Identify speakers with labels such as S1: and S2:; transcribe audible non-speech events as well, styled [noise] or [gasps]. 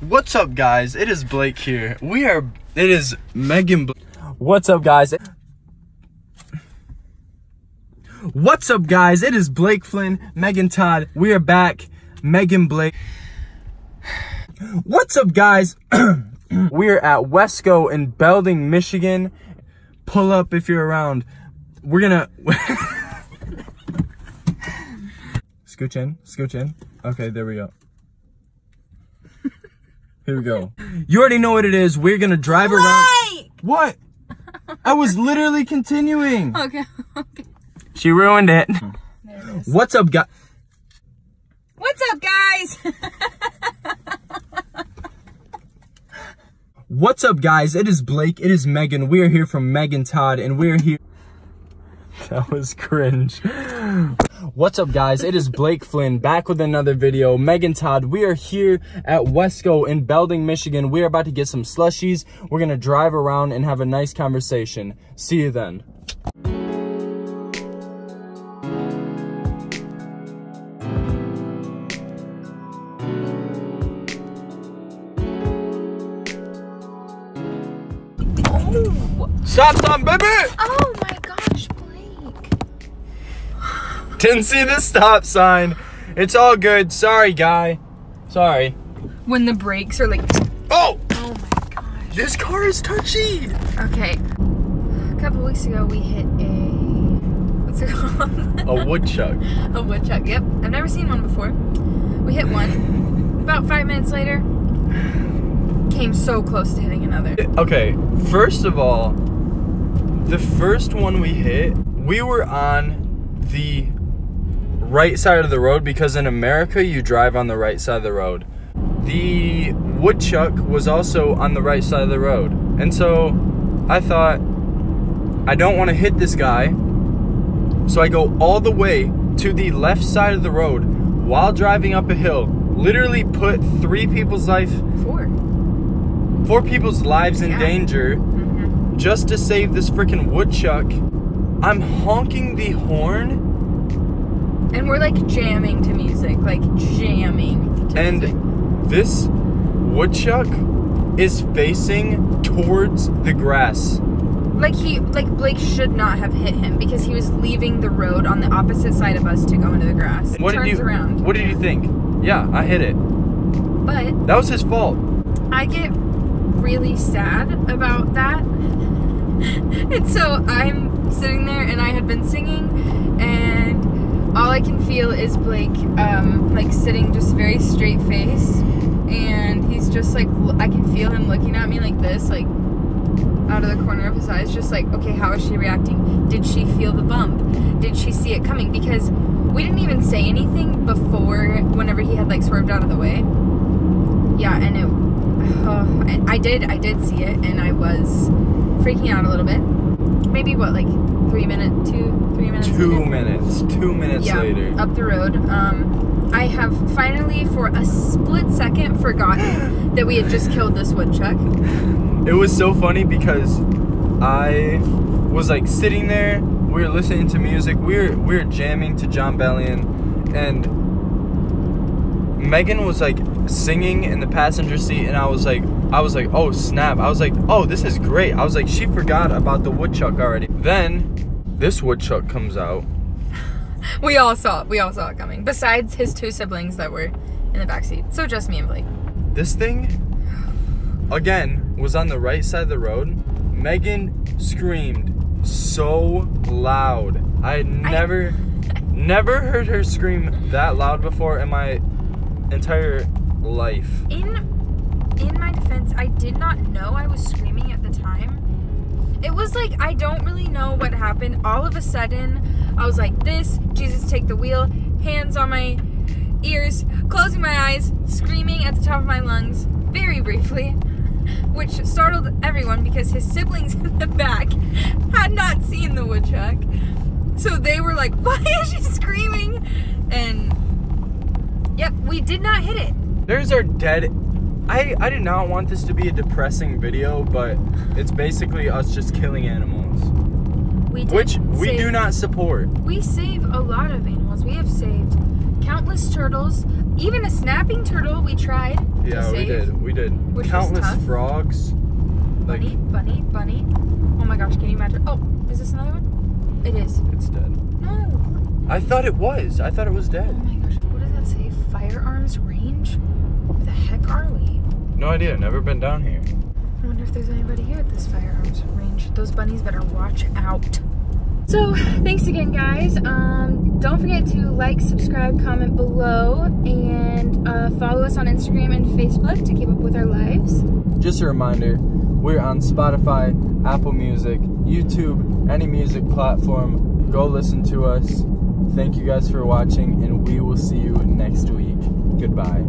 S1: What's up, guys? It is Blake here. We are. It is Megan. Bl- What's up, guys? What's up, guys? It is Blake Flynn, Megan Todd. We are back. Megan Blake. What's up, guys? [clears throat] We're at Wesco in Belding, Michigan. Pull up if you're around. We're gonna. [laughs] scooch in, scooch in. Okay, there we go. Here we go. You already know what it is. We're gonna drive around.
S2: Blake!
S1: What? [laughs] I was literally continuing.
S2: Okay, okay.
S1: She ruined it.
S2: There it is.
S1: What's up, guys?
S2: What's up, guys? [laughs]
S1: What's up, guys? It is Blake. It is Megan. We are here from Megan Todd, and we're here. [laughs] That was cringe. What's up, guys? It is Blake Flynn back with another video. Megan Todd. We are here at Wesco in Belding, Michigan. We are about to get some slushies. We're gonna drive around and have a nice conversation. See you then.
S2: oh,
S1: Stop baby!
S2: oh my gosh, Blake.
S1: Didn't see the stop sign. It's all good. Sorry, guy. Sorry.
S2: When the brakes are like,
S1: Oh!
S2: oh my gosh.
S1: This car is touchy!
S2: Okay. A couple weeks ago, we hit a. What's it [laughs] called?
S1: A woodchuck.
S2: a woodchuck. Yep. I've never seen one before. We hit one. About five minutes later, came so close to hitting another.
S1: Okay, first of all, the first one we hit, we were on the right side of the road because in America you drive on the right side of the road. The woodchuck was also on the right side of the road. And so I thought, I don't want to hit this guy. So I go all the way to the left side of the road while driving up a hill. Literally put three people's life,
S2: Four.
S1: four people's lives in
S2: Yeah.
S1: danger
S2: Mm-hmm.
S1: just to save this freaking woodchuck. I'm honking the horn
S2: And we're like jamming to music, like jamming to music.
S1: and this woodchuck is facing towards the grass.
S2: Like he, like Blake should not have hit him because he was leaving the road on the opposite side of us to go into the grass.
S1: What
S2: turns
S1: did you
S2: around,
S1: What did you think? Yeah, I hit it.
S2: but
S1: That was his fault.
S2: I get really sad about that. [laughs] and so I'm sitting there and I had been singing and all I can feel is Blake um, like sitting just very straight face and he's just like I can feel him looking at me like this like out of the corner of his eyes just like okay how is she reacting? Did she feel the bump? Did she see it coming? Because we didn't even say anything before whenever he had like swerved out of the way. Yeah and it oh, [sighs] I- I did I did see it and I was freaking out a little bit maybe what like three minute two three minutes
S1: Two
S2: later?
S1: minutes. Two minutes
S2: yeah
S1: later.
S2: up the road um I have finally for a split second forgotten [gasps] that we had just killed this woodchuck
S1: It was so funny because I was like sitting there, we were listening to music, we were we were jamming to Jon Bellion, and Megan was like singing in the passenger seat, and I was like, I was like, oh snap! I was like, oh this is great. I was like, she forgot about the woodchuck already. Then this woodchuck comes out. [laughs]
S2: we all saw it we all saw it coming besides his two siblings that were in the back seat so just me and Blake
S1: This thing, again, was on the right side of the road. Megan screamed so loud. I had never, [laughs] never heard her scream that loud before in my entire life.
S2: in in my defense i did not know i was screaming at the time. It was like i don't really know what happened. All of a sudden i was like this jesus take the wheel hands on my ears closing my eyes screaming at the top of my lungs very briefly [laughs] which startled everyone because his siblings [laughs] in the back had not seen the woodchuck. So they were like [laughs] why is she screaming? And yep we did not hit it
S1: There's our dead. I I did not want this to be a depressing video, but it's basically us just killing animals,
S2: We did
S1: which we do not support.
S2: We save a lot of animals. We have saved countless turtles, even a snapping turtle we tried.
S1: Yeah, we did. We did.
S2: Which
S1: Countless frogs. Like
S2: Bunny, bunny, bunny. Oh my gosh, can you imagine? Oh, is this another one? It is.
S1: it's dead.
S2: No.
S1: I thought it was. I thought it was
S2: Oh
S1: dead.
S2: my say? Firearms range? Where the heck are we?
S1: No idea. Never been down here.
S2: I wonder if there's anybody here at this firearms range. Those bunnies better watch out. So, thanks again, guys. Um, don't forget to like, subscribe, comment below, and uh, follow us on Instagram and Facebook to keep up with our lives.
S1: Just a reminder, we're on Spotify, Apple Music, YouTube, any music platform. Go listen to us. Thank you guys for watching, and we will see you next week. Goodbye.